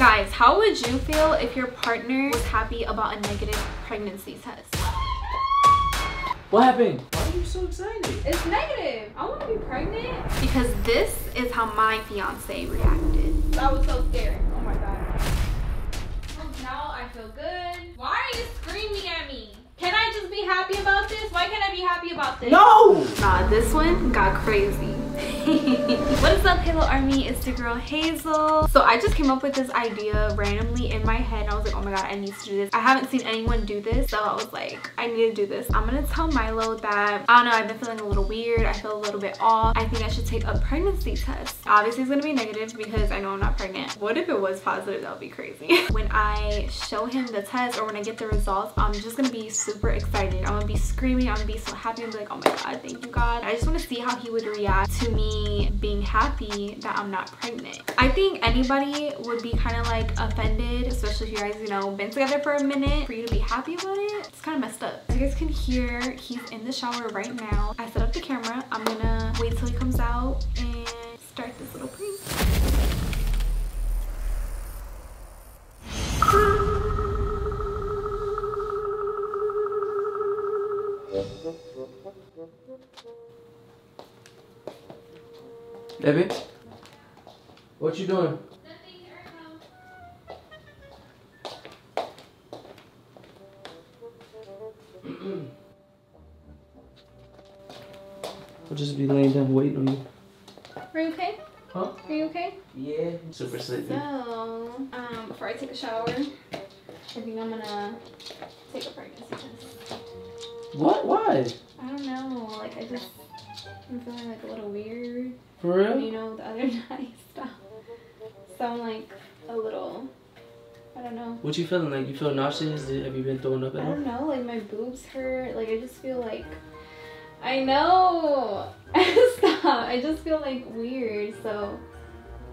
Guys, how would you feel if your partner was happy about a negative pregnancy test? What happened? Why are you so excited? It's negative. I want to be pregnant. Because this is how my fiance reacted. I was so scared. Oh my god. Oh, now I feel good. Why are you screaming at me? Can I just be happy about this? Why can't I be happy about this? No! Nah, this one got crazy. what is up, Halo Army? It's the girl Hazel. So I just came up with this idea randomly in my head. And I was like, oh my god, I need to do this. I haven't seen anyone do this, so I was like, I need to do this. I'm gonna tell Milo that, I don't know, I've been feeling a little weird. I feel a little bit off. I think I should take a pregnancy test. Obviously, it's gonna be negative because I know I'm not pregnant. What if it was positive? That would be crazy. when I show him the test or when I get the results, I'm just gonna be super excited. I'm gonna be screaming. I'm gonna be so happy. I'm like, oh my god, thank you, God. I just wanna see how he would react to me being happy that I'm not pregnant. I think anybody would be kind of like offended, especially if you guys, you know, been together for a minute, for you to be happy about it. It's kind of messed up. As you guys can hear, he's in the shower right now. I set up the camera. I'm gonna wait till he comes out and start this little prank. Baby? What you doing? I'll just be laying down waiting on you. Are you okay? Huh? Are you okay? Yeah, super sleepy. So, um, before I take a shower, I think I'm gonna take a pregnancy test. What? Why? I don't know, like I just, I'm feeling like a little weird. For real? You know, the other night stuff. So I'm like a little, I don't know. What you feeling like? You feel nauseous? Have you been throwing up I at all? don't know, like my boobs hurt. Like I just feel like, I know. Stop. I just feel like weird. So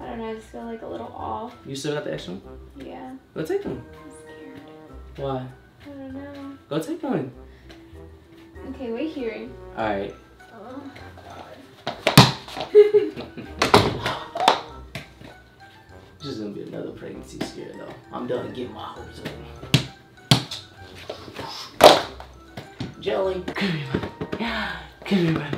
I don't know. I just feel like a little off. You still got the extra one? Yeah. Go take one. I'm scared. Why? I don't know. Go take one. Okay, wait here. Alright. Oh. This is gonna be another pregnancy scare though. I'm done getting my hopes up. Jelly. Come here, mommy. Come here.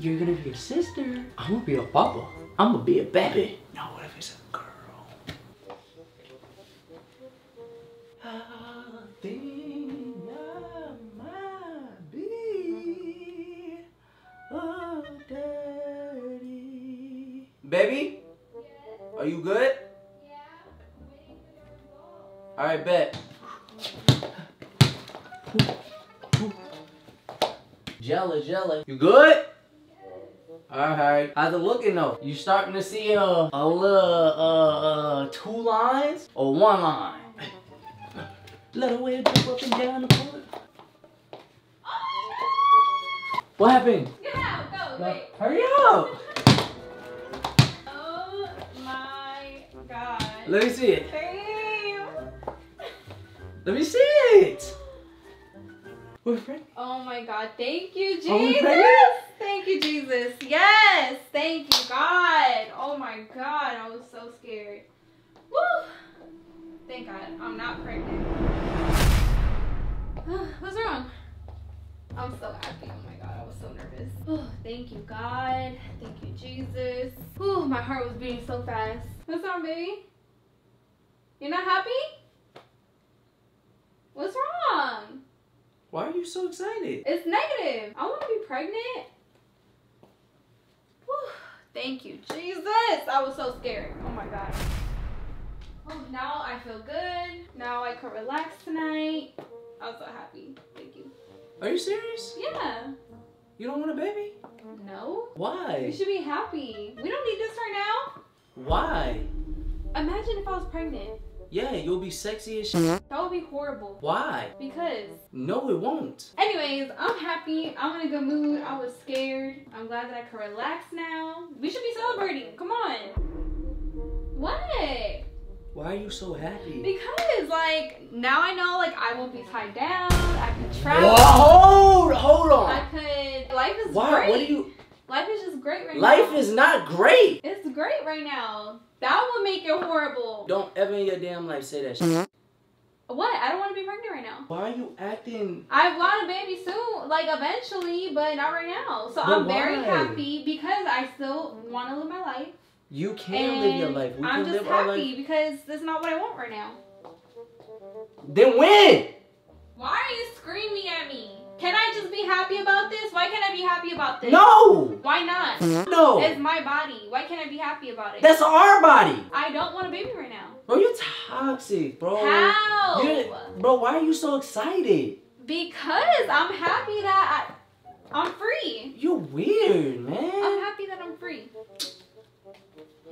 You're gonna be a sister. I'm gonna be a papa. I'm gonna be a baby. Now what if it's a girl? I think I might be a daddy. Baby? Are you good? Yeah. All right, bet. Jelly, jelly. You good? Alright. How's it looking though? You starting to see a, a little, uh, uh, two lines or one line? Little way to jump up and down the court. What happened? Get out. Go. Wait. Hurry up! Let me see it. Damn. Let me see it. We're pregnant. Oh my god. Thank you, oh, Jesus. Thank you, Jesus. Yes. Thank you, God. Oh my god. I was so scared. Woo. Thank God. I'm not pregnant. What's wrong? I'm so happy. Oh my god. I was so nervous. Oh, thank you, God. Thank you, Jesus. Whew, my heart was beating so fast. What's wrong, baby? You're not happy? What's wrong? Why are you so excited? It's negative. I want to be pregnant. Whew. Thank you, Jesus. I was so scared. Oh my god. Oh, now I feel good. Now I can relax tonight. I'm so happy. Thank you. Are you serious? Yeah. You don't want a baby? No. Why? You should be happy. We don't need this right now. Why? Imagine if I was pregnant. Yeah, you'll be sexy as shit. That would be horrible. Why? Because. No, it won't. Anyways, I'm happy. I'm in a good mood. I was scared. I'm glad that I can relax now. We should be celebrating. Come on. What? Why are you so happy? Because like now I know like I won't be tied down. I can travel. Whoa, hold, hold I could. Life is Why? great. What do you? Life is just great right Life now. Life is not great. It's great right now. That will make it horrible. Don't ever in your damn life say that shit. What? I don't want to be pregnant right now. Why are you acting? I want a baby soon, like eventually, but not right now. So But I'm very happy because I still want to live my life. You can live your life. We I'm just live our life. happy because that's not what I want right now. Then when? Why are you screaming at me? Can I just be happy about this? Why can't happy about this? No. Why not? No. It's my body. Why can't I be happy about it? That's our body. I don't want a baby right now. Bro, you're toxic, bro. How? You're- bro, why are you so excited? Because I'm happy that I, I'm free. You're weird, man. I'm happy that I'm free.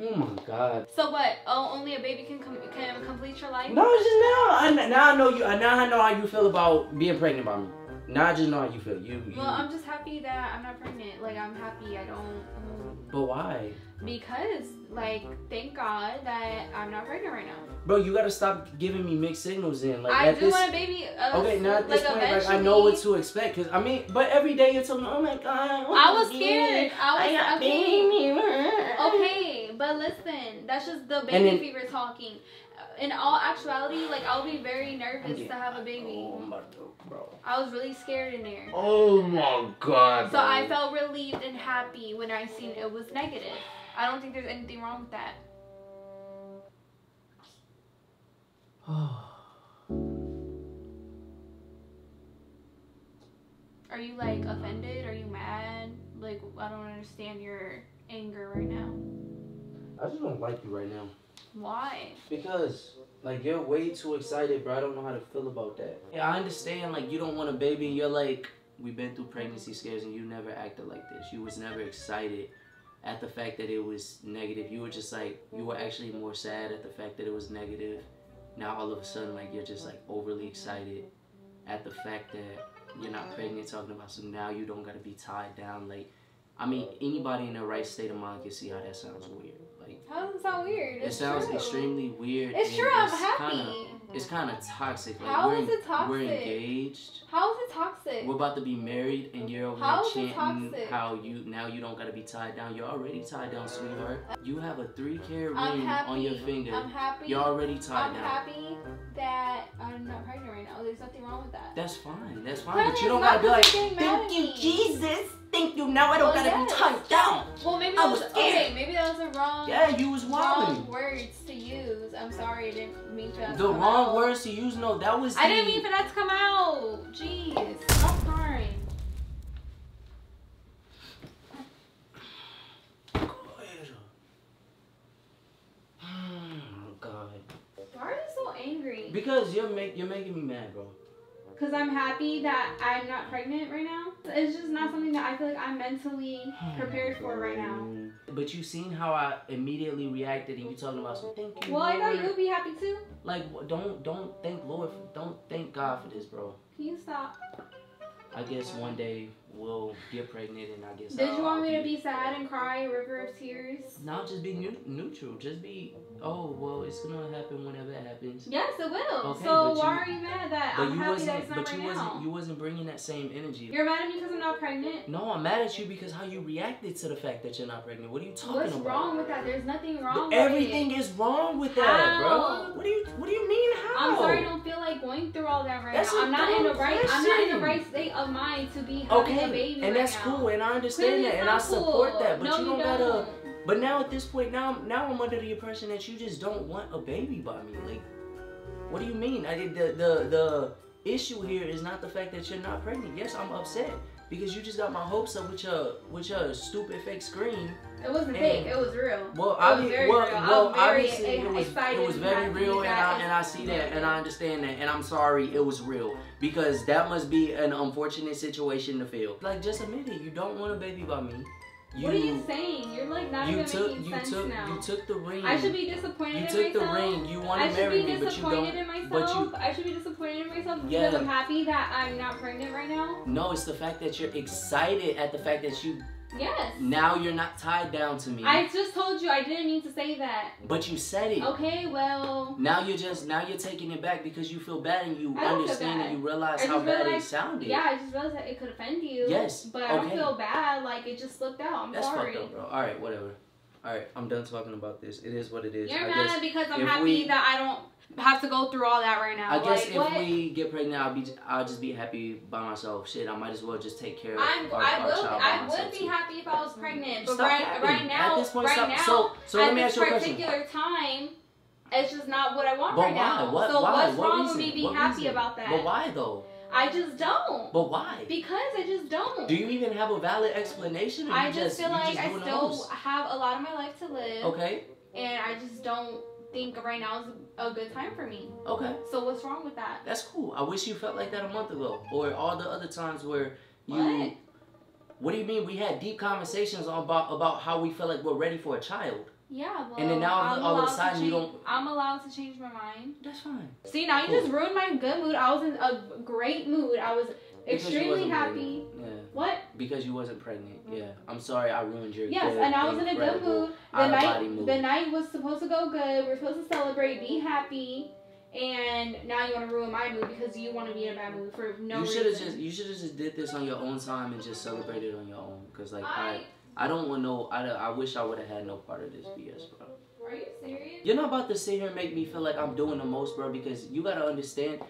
Oh my god. So what? Oh, only a baby can com- can complete your life. No, it's just now. I, now I know you. Now I know how you feel about being pregnant by me. Now I just know how you feel. You. you Well, I'm just happy that I'm not pregnant. Like I'm happy I don't. but why? Because like thank God that I'm not pregnant right now. Bro, you gotta stop giving me mixed signals in. Like I do this. want a baby. Uh, Okay, now at this like, point, like I know what to expect. Cause I mean, but every day you're telling me, oh my god. I was scared. I was got okay. baby. Okay, but listen, that's just the baby then- fever talking. In all actuality, like I'll be very nervous getting- to have a baby. Oh, I'm bro. I was really scared in there. Oh my god. So I felt relieved and happy when I seen it was negative. I don't think there's anything wrong with that. Are you like offended? Are you mad? Like I don't understand your anger right now. I just don't like you right now. Why? Because like you're way too excited, bro. I don't know how to feel about that. Yeah, I understand like you don't want a baby and you're like we've been through pregnancy scares and you never acted like this. You was never excited at the fact that it was negative. You were just like you were actually more sad at the fact that it was negative. Now all of a sudden like you're just like overly excited at the fact that you're not pregnant talking about so now you don't gotta be tied down like I mean anybody in their right state of mind can see how that sounds weird. How does it sound weird? it sounds true. extremely weird. It's true. I'm it's happy. Kinda, it's kind of toxic. Like How we're, We're engaged. How is it toxic? We're about to be married, and you're over How is it chanting toxic? how you now you don't gotta be tied down. You're already tied down, sweetheart. You have a three carat ring happy. on your finger. I'm happy. You're already tied down. I'm down. happy that I'm not pregnant right now. There's nothing wrong with that. That's fine. That's fine. But you don't gotta be like, because you're getting thank you, me." Jesus. Thank you. Now I don't Well, oh, gotta yes. be tied down. Well, maybe I that was, was scared. okay. Maybe that was the wrong. Yeah, you was Wrong wilding. words to use. I'm sorry, I didn't mean for that. The wrong out. words to use. No, that was. I didn't mean for that to come out. Jeez, stop crying. Oh God. Why are you so angry? Because you're make you're making me mad, bro. Because I'm happy that I'm not pregnant right now. It's just not something that I feel like I'm mentally oh, prepared for right now. But you seen how I immediately reacted, and you talking about some thank you. Well, I thought you would be happy too. Like don't don't thank Lord, don't thank God for this, bro. Can you stop? I guess one day we'll get pregnant, and I guess. Did I'll, you want me to be sad and cry a river of tears? No, just be neu- neutral. Just be. Oh well, it's gonna happen whenever it happens. Yes, it will. Okay, so why you- are you mad that I'm you happy that it's not But right you now? wasn't. You wasn't bringing that same energy. You're mad at me because I'm not pregnant? no, I'm mad at you because how you reacted to the fact that you're not pregnant. What are you talking What's about? What's wrong with that? There's nothing wrong Everything with it. is wrong with that, How? bro. What do you What do you mean how? I'm sorry I don't feel like going through all that right That's now. I'm not in the right I'm not in the right state of mind to be having Okay, a baby and right that's now. cool, and I understand Clearly that, and I support cool. that. But no, you don't you gotta. But now at this point, now now I'm under the impression that you just don't want a baby by me. Like, what do you mean? I did the the the issue here is not the fact that you're not pregnant. Yes, I'm upset because you just got my hopes up with your with your stupid fake screen. It wasn't fake. It was real. Well, It was very well, real. I well was very obviously it was excited it was very real, and I and I see that, and. I understand that, and I'm sorry it was real because that must be an unfortunate situation to feel. Like, just admit it. You don't want a baby by me. You, what are you saying? You're like not you even took making you sense took now. you took the ring. I should be disappointed you in took the ring. You want to marry me, but you don't. in but you- I should be disappointed in myself yeah. because I'm happy that I'm not pregnant right now. No, it's the fact that you're excited at the fact that you Yes. Now you're not tied down to me. I just told you I didn't mean to say that. but you said it. Okay, well. Now you're just now you're taking it back because you feel bad and you understand and you realize how bad it sounded. Yeah, I just realized that it could offend you. Yes, But I don't feel bad. Like it just slipped out. I'm That's sorry. fucked up, bro. All right, whatever. All right, I'm done talking about this. It is what it is. You're I mad because I'm happy we- that I don't have to go through all that right now. I guess like, if what? we get pregnant, I'll be I'll just be happy by myself. Shit, I might as well just take care of I'm, our, I our will. child by I myself would be too. happy if I was pregnant, but Stop right, capping. right now, At this point, right stop. now, So, so let at me this ask you a question. particular time, it's just not what I want But right why? now. What- so why? what's What wrong reason? with me being What happy reason? about that? But why though? I just don't. But why? Because I just don't. Do you even have a valid explanation? I you just feel like just I still have a lot of my life to live, Okay. and I just don't think right now is a good time for me. Okay. So what's wrong with that? That's cool. I wish you felt like that a month ago, or all the other times where you. What? What do you mean? We had deep conversations about about how we feel like we're ready for a child. Yeah, well, And then now I'm all of a allowed to sudden you change- don't- I'm allowed to change my mind. That's fine. See, now you Cool. just ruined my good mood. I was in a great mood. I was Because extremely happy. pregnant. Yeah. What? Because you wasn't pregnant. Mm. Yeah. I'm sorry I ruined your Yes, good, and I was in a good mood. The night, mood. the night was supposed to go good. We're supposed to celebrate, be happy, and now you want to ruin my mood because you want to be in a bad mood for no you reason. should have just you should have just did this on your own time and just celebrated on your own. Cause like I I, I don't want no I, I wish I would have had no part of this BS, bro. are you serious? You're not about to sit here and make me feel like I'm doing the most, bro, because you gotta understand.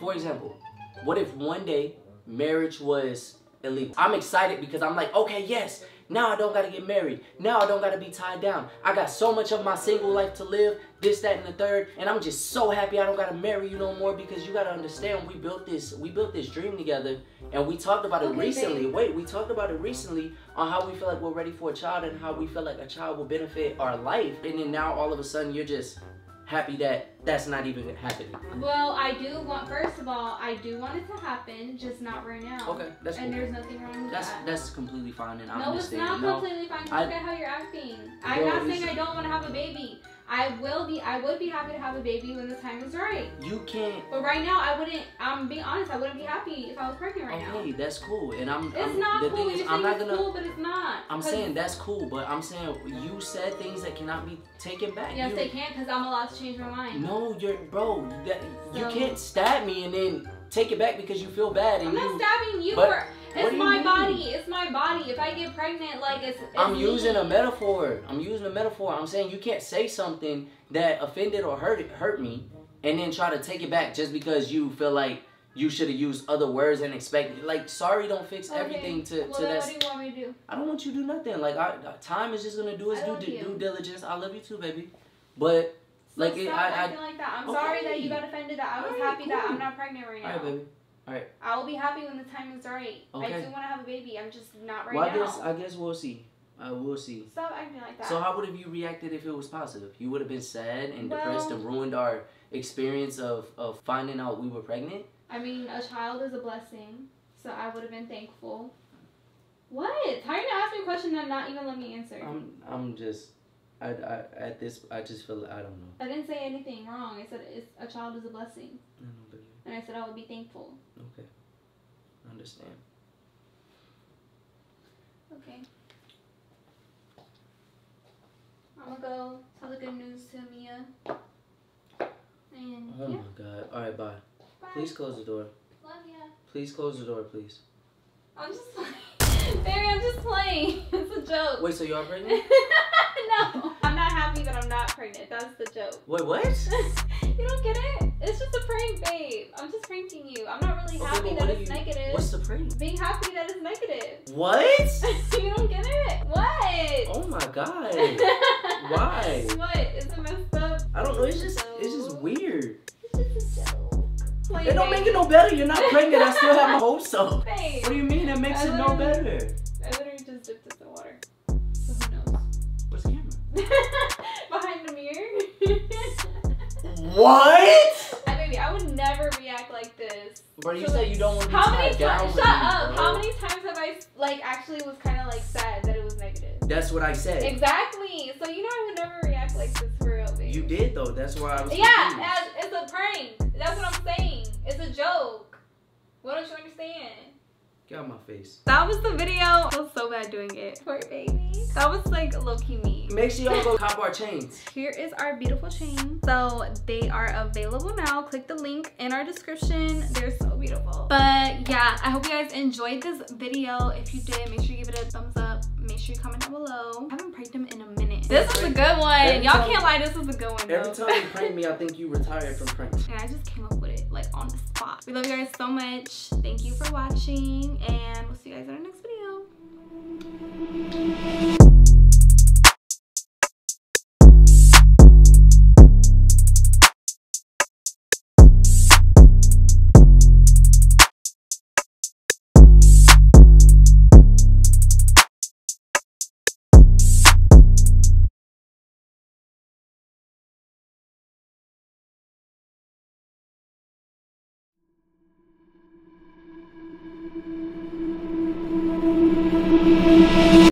For example, what if one day marriage was illegal? I'm excited because I'm like, okay, yes, now I don't gotta get married. Now I don't gotta be tied down. I got so much of my single life to live, this, that, and the third, and I'm just so happy I don't gotta marry you no more because you gotta understand we built this we built this dream together and we talked about it Okay, recently. babe. Wait, we talked about it recently on how we feel like we're ready for a child and how we feel like a child will benefit our life. And then now all of a sudden you're just happy that that's not even happening. Well, I do want. First of all, I do want it to happen, just not right now. Okay, that's And cool. there's nothing wrong with That's that. that's completely fine and I No, it's understand. not no, completely fine. I- Look at how you're acting. I'm not saying I don't want to have a baby. I will be. I would be happy to have a baby when the time is right. you can't But right now, I wouldn't. I'm being honest. I wouldn't be happy if I was pregnant right now. Okay, that's cool. And I'm, It's I'm not the cool. thing is I'm not it's gonna cool, but it's not. I'm saying that's cool, but I'm saying you said things that cannot be taken back. Yes, you, they can because I'm allowed to change my mind. No, you're bro. That, you can't stab me and then take it back because you feel bad and I'm not you. stabbing you. But it's my mean? body. It's my body. If I get pregnant, like it's. it's I'm me. using a metaphor. I'm using a metaphor. I'm saying you can't say something that offended or hurt hurt me, and then try to take it back just because you feel like you should have used other words and expect like sorry don't fix Okay. everything to Well, to that. what do you want me to do? I don't want you to do nothing. Like I, time is just gonna do its due, due diligence. I love you too, baby. But So Like, it- stop I- I- acting like that. I'm sorry that you got offended. That I was Alright, happy that. I'm not pregnant right now. alright, baby. I will be happy when the time is right. I do want to have a baby. I'm just not right well, I now. guess I guess we'll see. Uh, we'll see. Stop acting like that. So how would have you reacted if it was positive? You would have been sad and depressed and ruined our experience of, of finding out we were pregnant. I mean, a child is a blessing, so I would have been thankful. What? How are you gonna ask me a question and not even let me answer? I'm I'm just I, I at this I just feel I don't know. I didn't say anything wrong. I said it's, a child is a blessing, I know, baby. And I said I would be thankful. Okay. I understand. Okay. I'm gonna go tell the good news to Mia. And Oh yeah, my god. Alright, bye. bye. Please close the door. Love ya. Please close the door, please. I'm just playing. Barry, I'm just playing. It's a joke. Wait, so you are pregnant? no, I'm not happy that I'm not pregnant. That's the joke. Wait, what? you don't get it? It's just a prank, babe. I'm just pranking you. I'm not really Okay, happy that it's you- negative. What's the prank? Being happy that it's negative. What? you don't get it? What? Oh my god. Why? What? Is it messed up? I don't know. It's just it's just weird. It's just a joke. Play, It don't make it no better. You're not pregnant. I still have my hopes up. Babe. What do you mean? That makes it no better. I literally just dipped this in water. So who knows? What's the camera? Behind the mirror. What? This. Bro, you So, said you don't want to be How many times? Shut me, up. bro. How many times have I like actually was kind of like sad that it was negative? That's what I said. Exactly. So you know I would never react like this for real, baby. You did though. That's why I was. Yeah, as- it's a prank. That's what I'm saying. It's a joke. What don't you understand? Get out my face. That was the video. I feel so bad doing it. Poor baby. That was like low-key me. Make sure y'all go cop our chains. Here is our beautiful chain. So they are available now. Click the link in our description. They're so beautiful. But yeah, I hope you guys enjoyed this video. If you did, make sure you give it a thumbs up. Make sure you comment down below. I haven't pranked him in a minute. This is a good one. Y'all can't lie, this is a good one though. Every time you prank me, I think you retired from pranks. And I just came up with it like on the spot. We love you guys so much. Thank you for watching and we'll see you guys in our next video.